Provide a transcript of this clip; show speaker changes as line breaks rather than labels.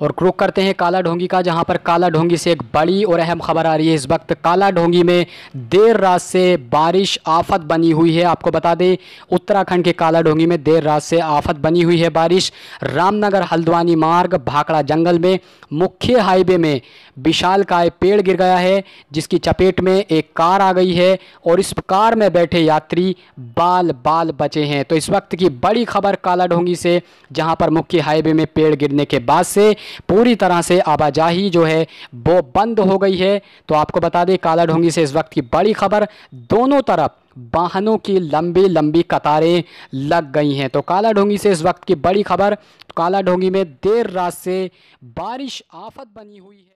और क्रुक करते हैं काला ढोंगी का, जहाँ पर काला ढोंगी से एक बड़ी और अहम खबर आ रही है। इस वक्त काला ढोंगी में देर रात से बारिश आफत बनी हुई है। आपको बता दें, उत्तराखंड के काला ढोंगी में देर रात से आफत बनी हुई है बारिश। रामनगर हल्द्वानी मार्ग, भाखड़ा जंगल में, मुख्य हाईवे में विशाल काय पेड़ गिर गया है, जिसकी चपेट में एक कार आ गई है और इस कार में बैठे यात्री बाल बाल बचे हैं। तो इस वक्त की बड़ी खबर काला ढोंगी से, जहाँ पर मुख्य हाईवे में पेड़ गिरने के बाद से पूरी तरह से आवाजाही जो है, वो बंद हो गई है। तो आपको बता दें काला ढोंगी से इस वक्त की बड़ी खबर, दोनों तरफ़ वाहनों की लंबी लंबी कतारें लग गई हैं। तो काला ढोंगी से इस वक्त की बड़ी खबर काला ढोंगी में देर रात से बारिश आफत बनी हुई है।